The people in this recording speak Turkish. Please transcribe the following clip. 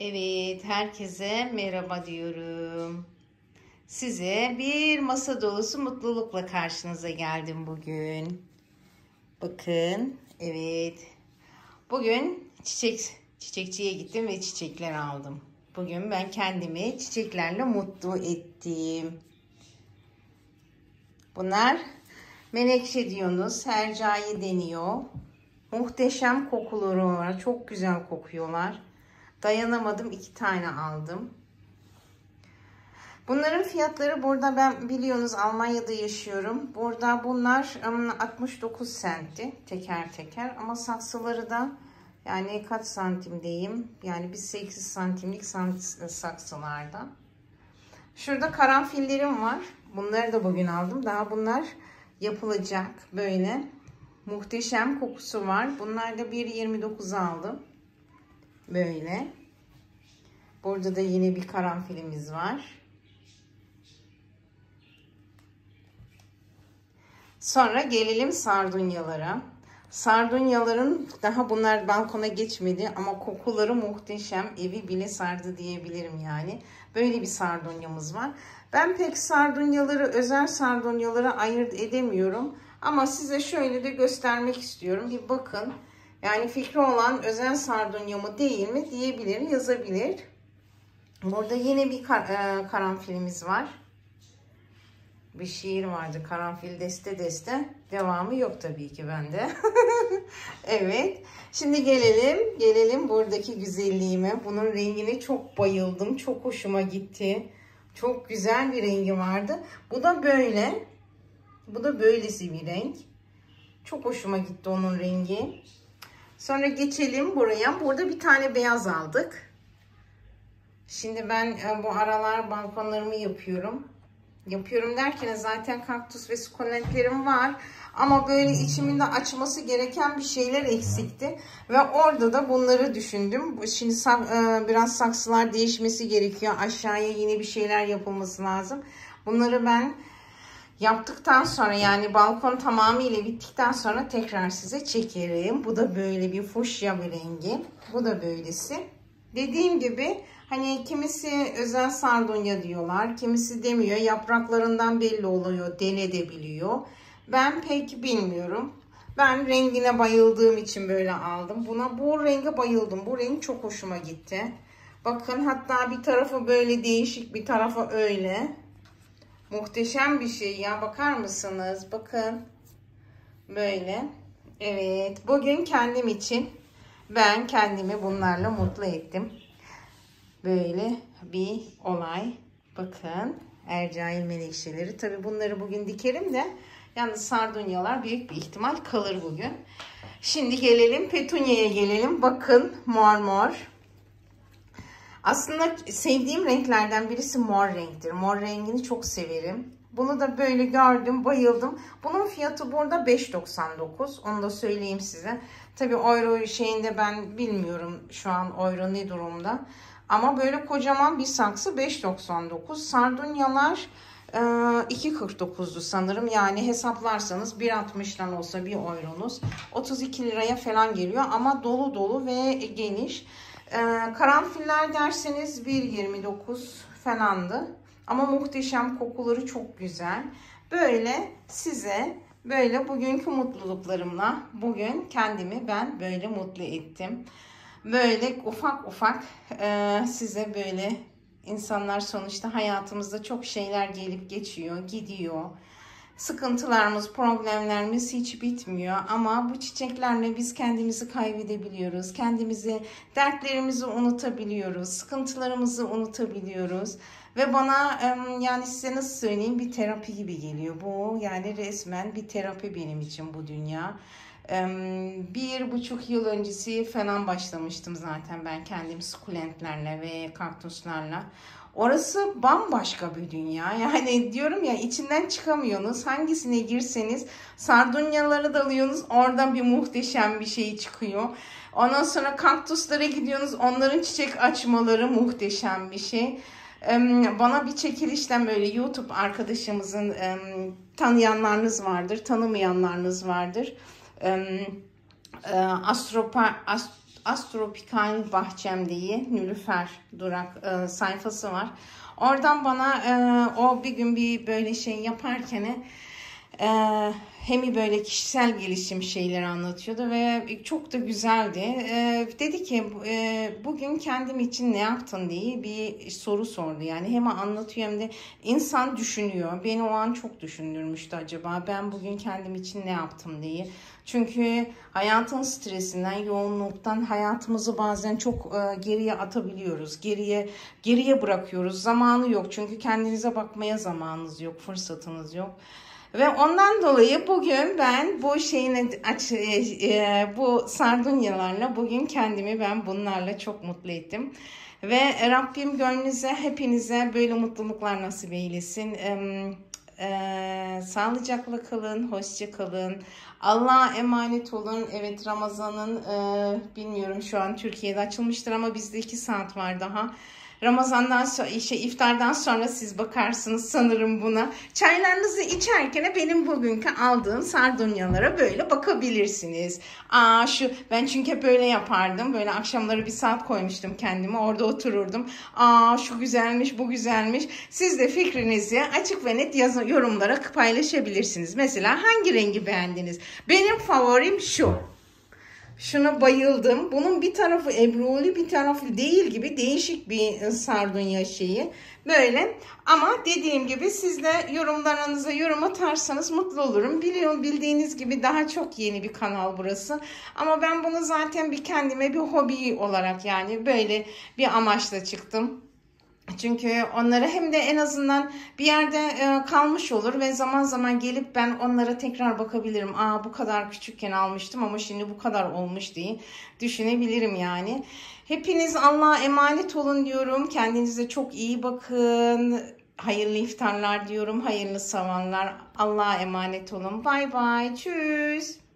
Evet, herkese merhaba diyorum. Size bir masa dolusu mutlulukla karşınıza geldim bugün. Bakın, evet. Bugün çiçek çiçekçiye gittim ve çiçekler aldım. Bugün ben kendimi çiçeklerle mutlu ettim. Bunlar menekşe diyorsunuz, hercai deniyor. Muhteşem kokuları var, çok güzel kokuyorlar. Dayanamadım iki tane aldım. Bunların fiyatları burada ben biliyorsunuz Almanya'da yaşıyorum. Burada bunlar 69 senti teker teker ama saksıları da yani kaç santim diyeyim yani bir 8 santimlik saksılarda. Şurada karanfillerim var. Bunları da bugün aldım. Daha bunlar yapılacak böyle. Muhteşem kokusu var. Bunlar da 1.29 aldım. Böyle. Burada da yine bir karanfilimiz var. Sonra gelelim sardunyalara. Sardunyaların daha bunlar balkona geçmedi ama kokuları muhteşem. Evi bile sardı diyebilirim yani. Böyle bir sardunyamız var. Ben pek sardunyaları özel sardunyalara ayırt edemiyorum. Ama size şöyle de göstermek istiyorum. Bir bakın. Yani fikri olan özel sardunya mı değil mi diyebilir, yazabilir. Burada yine bir kar, e, karanfilimiz var. Bir şiir vardı. Karanfil deste deste. Devamı yok tabii ki bende. evet. Şimdi gelelim. Gelelim buradaki güzelliğime. Bunun rengine çok bayıldım. Çok hoşuma gitti. Çok güzel bir rengi vardı. Bu da böyle. Bu da böylesi bir renk. Çok hoşuma gitti onun rengi. Sonra geçelim buraya. Burada bir tane beyaz aldık. Şimdi ben e, bu aralar balkonlarımı yapıyorum. Yapıyorum derken zaten kaktüs ve sukulentlerim var. Ama böyle içiminde açması gereken bir şeyler eksikti. Ve orada da bunları düşündüm. Şimdi e, biraz saksılar değişmesi gerekiyor. Aşağıya yine bir şeyler yapılması lazım. Bunları ben Yaptıktan sonra yani balkon tamamıyla bittikten sonra tekrar size çekerim. Bu da böyle bir fuşya bir rengi. Bu da böylesi. Dediğim gibi hani kimisi özel sardunya diyorlar. Kimisi demiyor. Yapraklarından belli oluyor. Denedebiliyor. Ben pek bilmiyorum. Ben rengine bayıldığım için böyle aldım. Buna bu renge bayıldım. Bu renk çok hoşuma gitti. Bakın hatta bir tarafı böyle değişik bir tarafı öyle. Muhteşem bir şey ya. Bakar mısınız? Bakın. Böyle. Evet. Bugün kendim için ben kendimi bunlarla mutlu ettim. Böyle bir olay. Bakın. Ercail menekşeleri. Tabi bunları bugün dikerim de yalnız sardunyalar büyük bir ihtimal kalır bugün. Şimdi gelelim petunya'ya gelelim. Bakın mor mor. Aslında sevdiğim renklerden birisi mor renktir. Mor rengini çok severim. Bunu da böyle gördüm, bayıldım. Bunun fiyatı burada 5.99. Onu da söyleyeyim size. Tabi euro şeyinde ben bilmiyorum şu an euro ne durumda. Ama böyle kocaman bir saksı 5.99. Sardunyalar 2.49'du e, sanırım. Yani hesaplarsanız 1.60'dan olsa bir euronuz 32 liraya falan geliyor. Ama dolu dolu ve geniş. Ee, karanfiller derseniz 1.29 falandı. Ama muhteşem kokuları çok güzel. Böyle size böyle bugünkü mutluluklarımla bugün kendimi ben böyle mutlu ettim. Böyle ufak ufak e, size böyle insanlar sonuçta hayatımızda çok şeyler gelip geçiyor, gidiyor sıkıntılarımız, problemlerimiz hiç bitmiyor. Ama bu çiçeklerle biz kendimizi kaybedebiliyoruz. Kendimizi, dertlerimizi unutabiliyoruz. Sıkıntılarımızı unutabiliyoruz. Ve bana yani size nasıl söyleyeyim bir terapi gibi geliyor. Bu yani resmen bir terapi benim için bu dünya. Bir buçuk yıl öncesi falan başlamıştım zaten ben kendim sukulentlerle ve kaktüslerle. Orası bambaşka bir dünya. Yani diyorum ya içinden çıkamıyorsunuz. Hangisine girseniz sardunyaları dalıyorsunuz. Oradan bir muhteşem bir şey çıkıyor. Ondan sonra kaktüslere gidiyorsunuz. Onların çiçek açmaları muhteşem bir şey. Bana bir çekilişten böyle YouTube arkadaşımızın tanıyanlarınız vardır. Tanımayanlarınız vardır. Astropa, ast Astropikal Bahçem diye Nülüfer Durak e, sayfası var. Oradan bana e, o bir gün bir böyle şey yaparken e, hem böyle kişisel gelişim şeyleri anlatıyordu ve çok da güzeldi. E, dedi ki e, bugün kendim için ne yaptın diye bir soru sordu. Yani hem anlatıyor hem de insan düşünüyor. Beni o an çok düşündürmüştü acaba ben bugün kendim için ne yaptım diye. Çünkü hayatın stresinden, yoğunluktan hayatımızı bazen çok e, geriye atabiliyoruz. Geriye geriye bırakıyoruz. Zamanı yok. Çünkü kendinize bakmaya zamanınız yok, fırsatınız yok. Ve ondan dolayı bugün ben bu şeyini aç, e, e, bu sardunyalarla bugün kendimi ben bunlarla çok mutlu ettim. Ve Rabbim gönlünüze hepinize böyle mutluluklar nasip eylesin. Ee, sağlıcakla kalın, hoşça kalın. Allah'a emanet olun. Evet Ramazan'ın e, bilmiyorum şu an Türkiye'de açılmıştır ama bizde iki saat var daha. Ramazandan sonra, şey, iftardan sonra siz bakarsınız sanırım buna. Çaylarınızı içerken benim bugünkü aldığım sardunyalara böyle bakabilirsiniz. Aa şu ben çünkü hep böyle yapardım. Böyle akşamları bir saat koymuştum kendime. Orada otururdum. Aa şu güzelmiş, bu güzelmiş. Siz de fikrinizi açık ve net yazın, yorumlara paylaşabilirsiniz. Mesela hangi rengi beğendiniz? Benim favorim şu. Şuna bayıldım. Bunun bir tarafı ebruli bir tarafı değil gibi değişik bir sardunya şeyi. Böyle ama dediğim gibi siz de yorumlarınıza yorum atarsanız mutlu olurum. Biliyorum bildiğiniz gibi daha çok yeni bir kanal burası. Ama ben bunu zaten bir kendime bir hobi olarak yani böyle bir amaçla çıktım. Çünkü onları hem de en azından bir yerde e, kalmış olur ve zaman zaman gelip ben onlara tekrar bakabilirim. Aa bu kadar küçükken almıştım ama şimdi bu kadar olmuş diye düşünebilirim yani. Hepiniz Allah'a emanet olun diyorum. Kendinize çok iyi bakın. Hayırlı iftarlar diyorum. Hayırlı savanlar. Allah'a emanet olun. Bay bay. Tschüss.